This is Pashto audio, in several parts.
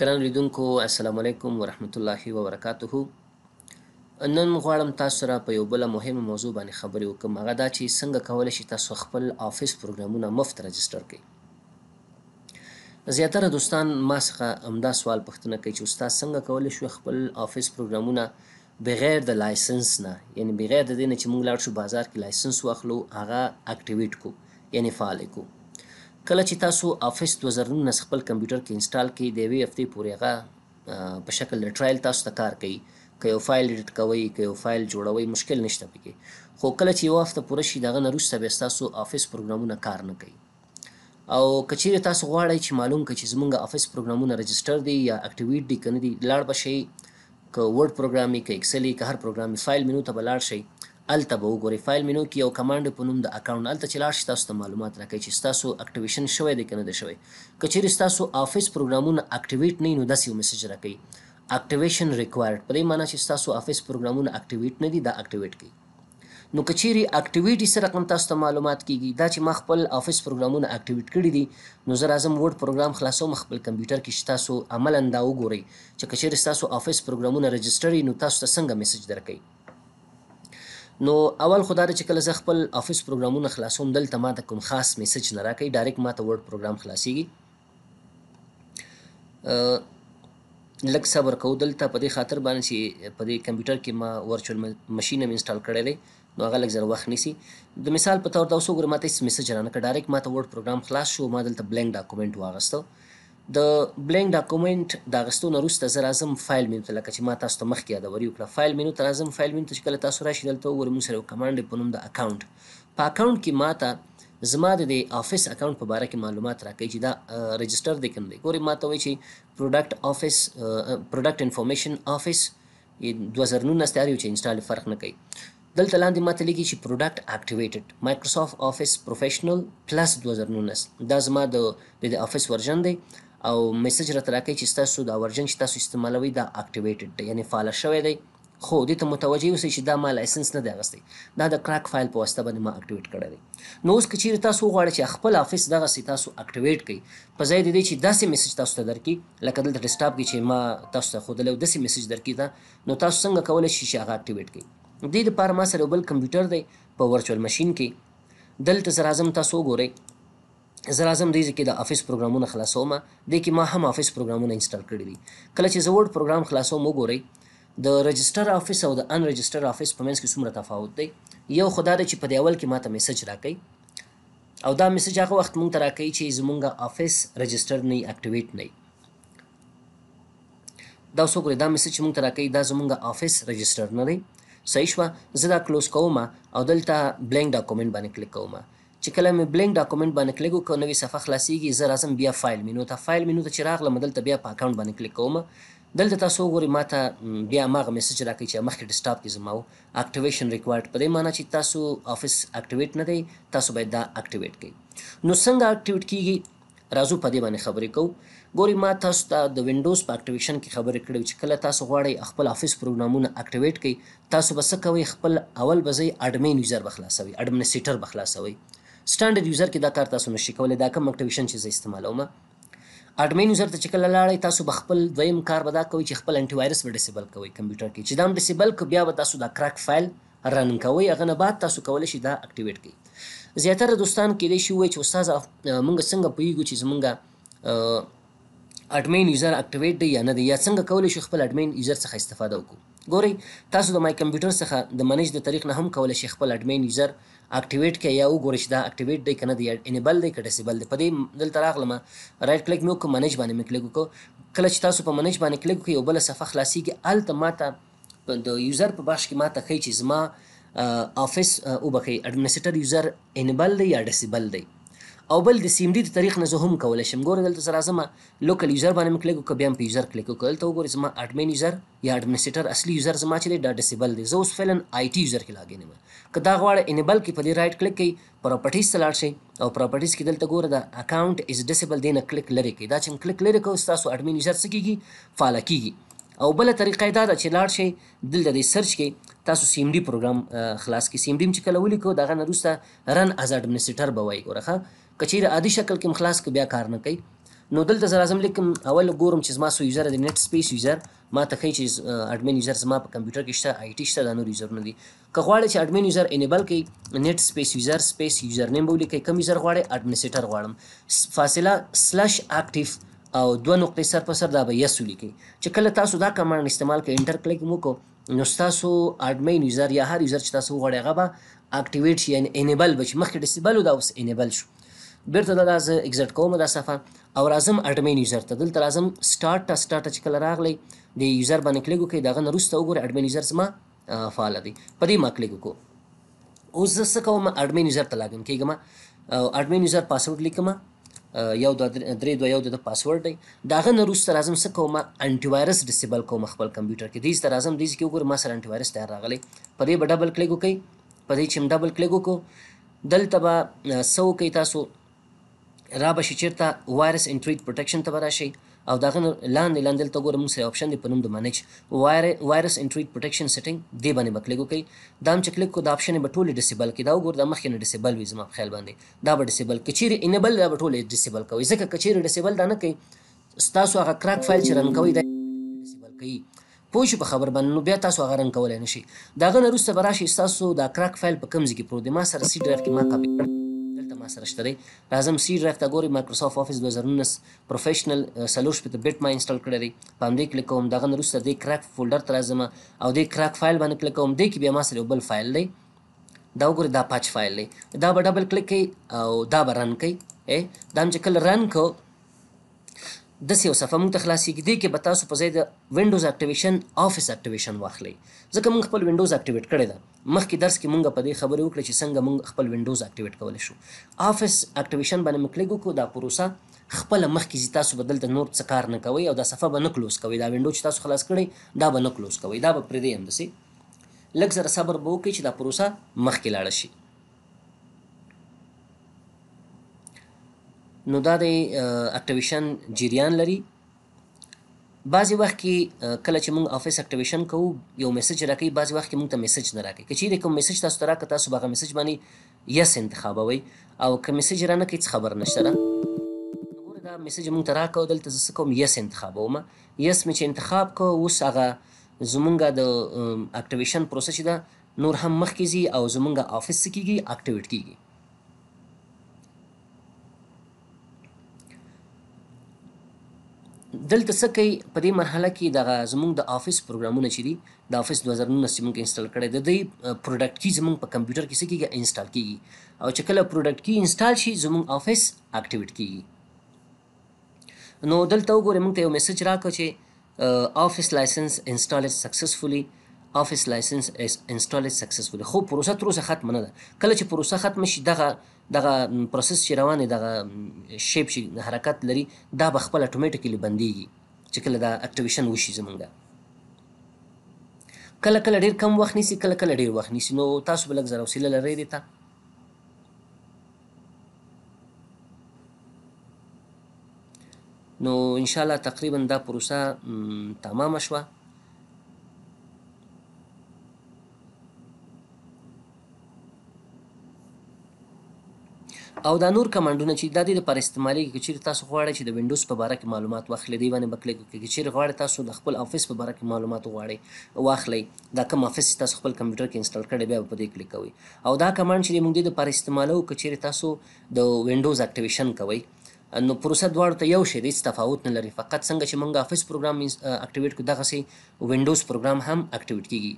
ګرانو لیدونکو السلام علیکم ورحمت الله وبرکاته نن غواړم تاسو سره په یو بل مهمه موضوع باندې خبرې وکم هغه دا چې څنګه کولای شي تاسو خپل آفیس پروګرامونه مفت رجستر کړئ زیاتره دوستان ما څخه همدا سوال پښتنه کوي چې استاد څنګه کولای شو خپل آفیس پروګرامونه بغیر د لایسنس نه یعنی بغیر د دې نه چې موږ لاړ شو بازار کې لایسنس واخلو هغه اکټیویټ کو یعنی فعال کو کله چې تاسو افیس 2019 خپل کمپیوټر کې انسټال کړئ د یوې هفتې پورې هغه په شکل د ټرایل تاسو ته کار کوي که یو فایل ایډیټ کوئ که یو فایل جوړوئ مشکل نشته پکې خو کله چې یو هفته پوره شي د هغه نه وروسته بیا ستاسو افیس پروګرامونه کار نه کوي او که چیرې تاسو غواړئ چې معلوم کړئ چې زمونږ افیس پروګرامونه رجسټر دي یا اکټیویټ دي کنه دي لاړ بشئ که ورډ پروګرام یې که ایکسل یې که هر پروګرام یې فایل مینو ته به لاړ شئ الته به وګورئ فایل مینو کې یو کمانډ په نوم د اکاونټ الته چې لاړ شئ تاسو ته معلومات راکوي چې تاسو اکټیویشن شوی دی کنه دی شوی که چیرې تاسو افیس پروګرامونه اکټیویټ نه نو داسې یو میسج راکوي اکټیویشن ریکوایرډ په دې معنی چې تاسو افیس پروګرامونه اکټیویټ نه دي دا اکټیویټ کړئ نو که چیری اکټویټی څه رقم تاسو ته معلومات کیږی دا چی ما خپل افس پروګرامونه اکټویټ کړی دی نو زه راځم ورډ پروګرام خلاصوم خپل کمپیوټر کی چی تاسو عملا دا وګوری چی که چیری ستاسو افس پروګرامونه رجسټر یی نو تاسو ته څنګه میسج درکوی نو اول خو دا ده چی کله زه خپل افس پروګرامونه خلاصوم دلته ماته کوم خاص میسج نه راکوی ډایرکټ ماته ورډ پروګرام خلاصیږی لږ صبر کوو دلته په دې خاطر باندې چې په دې کمپیوټر کې ما ورچوال ماشین هم انسټال کړی دی نو هغه لږ زره وخت نیسي د مثال په تور دا اوس وګوره ما ته هېڅ میسج رانه کړ ډایرکټ ما ته ورډ پروګرام خلاص شو ما دلته بلینک ډاکومنټ واغستو د بلینک ډاکومنټ د اغستو نه وروسته زه راځم فایل مینو ته لکه چې ما تاسو ته مخکې یادوري وکړه فایل مینو ته راځم فایل مینو ته چې کله تاسو راشي دلته وګورئ موږ سره یو کمانډ دی په نوم د اکاونټ په اکاونټ کې ما ته زما د دې آفس اکاونټ په باره کې معلومات راکړئ چې دا رجسټر دی کنه دی ګورې ما ته وایي چې پروډکټ آفس پروډکټ انفارمیشن آفس 2019 تیار یو چې انسټال فرق نه کوي دلته لاندې ما ته لیکي چې پروډکټ اکټیویټډ مایکروسافټ آفس پروفیشنل پلس 2019 دا زما د د آفس ورژن دی او میسج راته راکوي چې ستاسو دا ورژن چې تاسو استعمالوي دا اکټیویټډ دی یعنی فعال شوی دی خو دې ته متوجه اوسئ چې دا ما لایسنس نه دی اغستی دا د کراک فایل په واسطه باندې ما اکټیویټ کړی دی نو اوس که چیرې تاسو وغواړئ چې خپل افیس دغه سي تاسو اکټیویټ کړئ په ځای د دې چې داسې میسج تاسو ته درکړي لکه دلته ډیسکټاپ کې چې ما تاسو ته خودلې او داسې میسج درکړي دا نو تاسو څنګه کولای شئ چې هغه اکټیویټ کړئ د دې لپاره ما سره بل کمپیوټر دی په ورچوال ماشین کې دلته زه راځم تاسو وګورئ زه راځم دې کې د افیس پروګرامونه خلاصوم دې کې ما هم افیس پروګرامونه انسټال کړی دي کله چې زه ورډ پروګرام خلاصوم وګورئ د رجستر افیس او د ان رجستر افیس په منځ کې څومره تفاوت دی یو خدا ده چې په دې اول کې ماته میسج راکړي او دا میسج هغه وخت مونږ ته راکړي چې زمونږ افیس رجستر نه اکټیویټ نه دا اوس وګورئ دا میسج مونږ ته راکړي دا زمونږ افیس رجستر نه دی صحیح شوه زه دا کلوز کوم او دلته بلینک ډاکومنټ باندې کلیک کوم چې کله مې بلینک ډاکومنټ باندې کلیک وکړ نوې صفحه خلاصیږي زه راځم بیا فایل مینو ته فایل مینو ته چې راغلم دلته بیا په اکونټ باندې کلیک کوم دلته تاسو وګورئ ماته بیا هماغه میسج راکوي چې مخکې ډیسکټاپ کې زما و اکټیویشن ریکوایرډ په دې معنی چې تاسو افیس اکټیویټ نه دی تاسو باید دا اکټیویټ کړئ نو څنګه اکټیویټ کیږي راځو په دې باندې خبرې کوو ګوري ما تاسو ته د وینډوز په اکټیویشن کې خبرې کړې چې کله تاسو غواړئ خپل افیس پروګرامونه اکټیویټ کړئ تاسو به څه کوئ خپل اول به ځئ اډمین یوزر به خلاصوئ اډمنسټریټر به خلاصوئ سټانډرډ یوزر کې دا کار تاسو نشئ کولی دا کوم اکټیویشن چې زه استعمالوم اډمین یوزر ته چې کله لاړئ تاسو به خپل دویم کار به دا کوئ چې خپل انټي وایرس به ډیسیبل کوئ کمپیوټر کې چې دا هم ډیسیبل که بیا به تاسو دا کراک فایل رن کوی هغه نه بعد تاسو کولی شی دا اکټیویټ کړئ زیاتره دوستان کیدای شي وایي چې استاد مونږ څنګه پوهیږو چې زمونږ اډمین یوزر اکټیویټ دی یا نه دی یا څنګه کولی شو خپل اډمین یوزر څخه استفاده وکړو ګورئ تاسو د مای کمپیوټر څخه د منیج د طریق نه هم کولی شئ خپل اډمین یوزر اکټیویټ کړئ یا وګورئ چې دا اکټیویټ دی کنه دی انیبل دی که ډیسیبل دی په دې دلته راغلم رائټ کلیک مې وکړو منیج باندې مې کلیک وکړو کله چې تاسو په منیج باندې کلیک وکړئ یو بل صفحه خلاصیږي الته ماته د یوزر په بخش کې ماته ښیي چې زما افیس وبخښئ اډمنسټر یوزر انیبل دی یا ډسیبل دی او بل د سیم ډي د طریق نه زه هم کولی شم ګوره دلته زه راځم لوکل یوزر باندې مې کلیک وکړ بیا هم په یوزر کلیک وکړ دلته وګورئ زما اډمین یوزر یا اډمنسټر اصلي یوزر زما چې دی دا ډسیبل دی زه اوس فعلا آی ټي یوزر کې لاګین یم که دا غواړئ انیبل کې په دې رایټ کلیک کوئ پراپرټیز ته لاړ شئ او پراپرټیز کې دلته ګوره دا اکاونټ از ډیسیبل دی نه کلیک لرې کړئ دا چې کلیک لرې کوئ ستاسو اډمین یوزر څه کیږي فعاله کیږي او بل طریقه دا ده چې لاړ شئ دلته د سرچ کې تاسو سی ام ډي پروګرام خلاص کې سی ام ډي چې کله ولیکو دغه نه روسته رن از اډمنسټریټر به وایي ګوره که چیرې عادي شکل کې خلاص کې بیا کار نه کوي نو دلته زه راځم لیکم اول ګورم چې زما سو یوزر د نت سپیس یوزر ما ته ښیي چې اډمین یوزر زما په کمپیوټر کې شته آی ټي شته دا نور یوزرونه دي که غواړی چې اډمین یوزر انیبل کړئ نیټ سپیس یوزر سپیس یوزرنیم به ولیکئ کوم یوزر غواړی اډمنسټریټر غواړم فاصله سلش اکټیف او دوه نقطې سر په سر دا به یس ولیکئ چې کله تاسو دا کمانډ استعمال کړئ انټر کلیک مو کو نو تاسو اډمین یوزر یا هر یوزر چې تاسو غواړی هغه به اکټیویټ شي یعنی انیبل به شي مخکې ډیسیبل دا اوس انیبل شو بیرته دا زه ایگزیټ کوم دا صفه او راځم اډمین یوزر ته دلته راځم سٹارټ ته سٹارټ چې کله راغلی د یوزر باندې کلیک وکړئ دغه نه وروسته وګورئ اډمین یوزر زما فعال دي په دې ما کلیک وکړو اوس زه څه کوم اډمین یوزر ته لاګین کیږم او اډمین یوزر پاسورډ لیکم یو د درې دوه یو د پاسورډ دی دا غن روس تر اعظم څه کوم انټي وایرس ډیسیبل کوم خپل کمپیوټر کې دیز تر اعظم دیز کې وګور ما سره انټي وایرس تیار راغلی په دې به ډبل کلیک وکړئ په دې چې ډبل کلیک وکړو دلته به سو کوي تاسو رابه شي چیرته وایرس ان ټریټ پروټیکشن ته براشي او داغه لاندې لاندې دلته ګوره موږ سره آپشن دی په نوم د منیج وایرس ان ټریټ پروټیکشن سیټینګ دی باندې به کلیک وکړي دا هم چې کلیک کو دا آپشن به ټول ډیسیبل کړي دا وګوره د مخکې نه ډیسیبل وي زما په خیال باندې دا به ډیسیبل کچيري انیبل دا به ټول ډیسیبل کوي ځکه کچيري ډیسیبل دا نه کوي تاسو هغه کراک فایل چې رن کوي دا ډیسیبل کوي پوه شو په خبر باندې نو بیا تاسو هغه رن کولای نشی د هغه نه روسته به راشی ستاسو دا کراک فایل په کوم ځی کی پروت دی ما سره سی ډرایف کی ما کاپی کړی دلته ما سره شته دی راځم سی ډرایف ته ګوری مایکروسافت افیس دوه زره نولس پروفیشنل څلور شپېته بیټ ما انسټال کړی دی په همدی کلیک کوم د هغه نه روسته دی کراک فولډر ته راځم او دی کراک فایل باندې کلیک کوم دی کی بیا ما سره یو بل فایل دی دا وګوره دا پاچ فایل دی دا به ډبل کلیک کوي او دا به رن کوي دا هم چې کله رن کو داسې یو صفحه موږ ته خلاصېږي دې کې به تاسو په ځای د وینډوز اکټیویشن آفس اکټیویشن واخلئ ځکه موږ خپل وینډوز اکټیویټ کړی ده مخکې درس کې موږ په دې خبرې وکړې چې څنګه موږ خپل وینډوز اکټیویټ کولی شو آفس اکټیویشن باندې موږ کلیک وکړو دا پروسه خپل مخکې زی تاسو به دلته نور څه کار نه کوئ او دا صفحه به نه کلوز کوئ دا وینډو چې تاسو خلاص کړئ دا به نه کلوز کوئ دا به پرې دی همداسې لږ زره صبر به وکړئ چې دا پروسه مخکې لاړه شي نو دا د اکټیویشن جریان لري بعضی وخت کې کله چې موږ افیس اکټیویشن کوو یو میسج راکې بعضی وخت کې موږ ته میسج نه راکې کچې د کوم میسج تاسو ته راکې تاسو باغه میسج باندې یس انتخابوي او که میسج را نه کې څه خبر نشته را ګوره دا میسج موږ ته راکو دلته زه کوم یس انتخابوم یس می چې انتخاب کو اوس هغه زمونږه د اکټیویشن پروسه چې ده نور هم مخکې ځي او زمونږ آفس څه کیږي اکټیویټ کیږي. دلته څه کوي په دې مرحله کې دغه زمونږ د آفس پروګرامونه چې دي د آفس 2019 چې مونږ انسټال کړی د دې پروډکټ کی زمونږ په کمپیوټر کې څه کیږي انسټال کیږي او چې کله پروډکټ کی انسټال شي زمونږ آفس اکټیویټ کیږي نو دلته وګورئ موږ ته یو میسج راکړ چې آفیس لایسنس انسټال سکسسفولي آفیس لایسنس انسټال سکسسفولي خو پروسه تر اوسه ختمه نه ده کله چې پروسه ختم شي دغه دغه پروسس چې روان دی دغه شیپ چې حرکت لري دا به خپل اتوماتیکلی بنديږي چې کله دا اکټیویشن وشي زمونږ کله کله ډیر کم وخت نیسي کله کله ډیر وخت نیسي نو تاسو بلک زره وسیله لرئ دې ته نو ان شاء الله تقریبا دا پروسه تمام شوه او دا نور کمانډونه چې د دې لپاره استعمالي کې چې تاسو غواړئ چې د وینډوز په اړه کې معلومات واخلئ دی باندې بکلیک کې چې غواړئ تاسو د خپل افیس په اړه کې معلومات غواړئ واخلئ دا کوم افیس تاسو خپل کمپیوټر کې انسټال کړی بیا په دې کلیک کوئ او دا کمانډ چې دی مونږ دی د پاره استعمالوو که چیرې تاسو د وینډوز اکټیویشن کوئ نو پروسه دواړو ته یو شی دی هیڅ تفاوت نه لري فقط څنګه چې مونږ افیس پروګرام اکټیویټ کو دغه سي وینډوز پروګرام هم اکټیویټ کیږي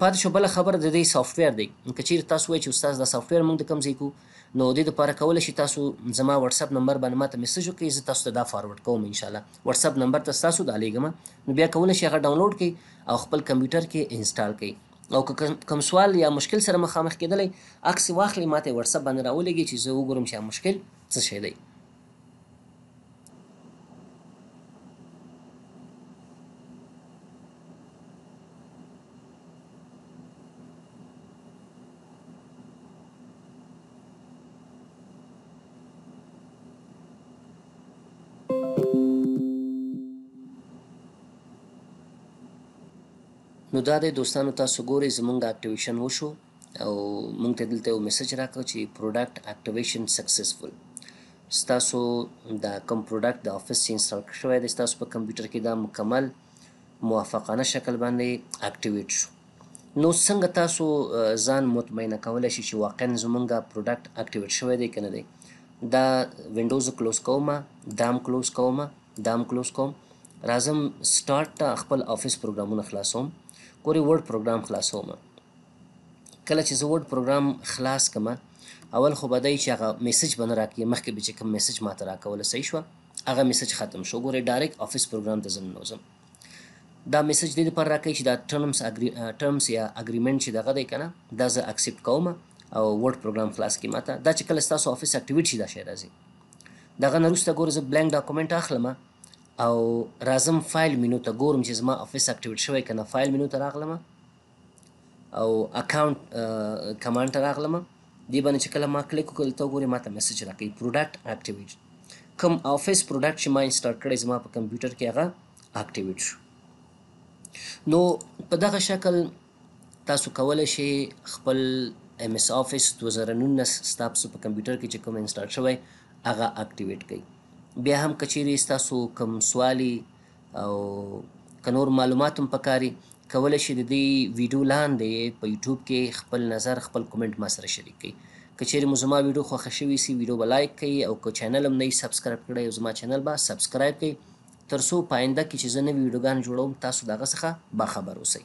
پاتې شو بل خبره د دې سافټویر دی که چیرې تاسو وایي چې استاد دا سافټویر مونږ د کوم ځای کو نو د دې لپاره کولای شي تاسو زما واتس اپ نمبر باندې ماته میسج وکړئ زه تاسو ته دا فارورډ کوم ان شاء الله واتس اپ نمبر ته تاسو دا لیږم نو بیا کولای شي هغه ډاونلوډ کړئ او خپل کمپیوټر کې انسټال کړئ او که کوم سوال یا مشکل سره مخامخ کېدلی عکس یې واخلئ ماته یې وټساپ باندې راولېږئ چې زه وګورم چې مشکل څه شی دی نو دا دی دوستانو تاسو ګورئ زمونږ اکټیویشن وشو او مونږ ته دلته یو میسج راکړ چې پروډکټ اکټیویشن سکسسفل ستاسو دا کوم پروډکټ د افیس چې انسټال کړی دی ستاسو په کمپیوټر کې دا مکمل موافقانه شکل باندې اکټیویټ شو نو څنګه تاسو ځان مطمئنه کولای شئ چې واقعا زمونږ پروډکټ اکټیویټ شوی دی کنه دی دا وینډوز کلوز کوم دام کلوز کوم دام کلوز کوم راځم سټارټ ته خپل آفس پروګرامونه خلاصوم ګوري ورډ پروګرام خلاصوم کله چې زه ورډ پروګرام خلاص کم اول خو بدای چې هغه میسج بنه راکې مخکې به چې کوم میسج ماته راکول صحیح شو هغه میسج ختم شو ګوري ډایرکټ آفس پروګرام ته زم نوزم دا میسج دې پر راکې چې دا ټرمز اګری ټرمز یا اګریمنت چې دغه دی کنه دا زه اکسپټ کوم او ورډ پروګرام خلاص کې ماته دا چې کله تاسو آفس اکټیویټ شي دا شی راځي دغه نرسته ګور زه بلانک ډاکومېنټ اخلم او راځم فایل مینو ته ګورم چې زما افیس اکټیویټ شوی کنه فایل مینو ته راغلم او اکاونټ کمانډ ته راغلم دی باندې چې کله ما کلیک وکړ ته ګوري ماته میسج راکړي پروډکټ اکټیویټ کوم افیس پروډکټ چې ما انسټال کړی زما په کمپیوټر کې هغه اکټیویټ شو نو په دغه شکل تاسو کولی شئ خپل ایم ایس آفیس دوه زره نولس ستاسو په کمپیوټر کې چې کوم انسټال شوی هغه اکټیویټ کړئ بیا هم که چیرې ستاسو کوم سوالی او که نور معلومات هم پکاري کولی شئ د دې ویډیو لاندې په یوټیوب کې خپل نظر خپل کومنټ ما سره شریک کړئ که چیرې مو زما ویډیو خوښه شوې سي ویډیو به لایک کړئ او که چینل هم نه سبسکرایب کړی او زما چینل به سبسکرایب کړئ تر څو په آینده کی چی زه نوی ویډوګانی جوړوم تاسو د هغه څخه با خبر اوسی.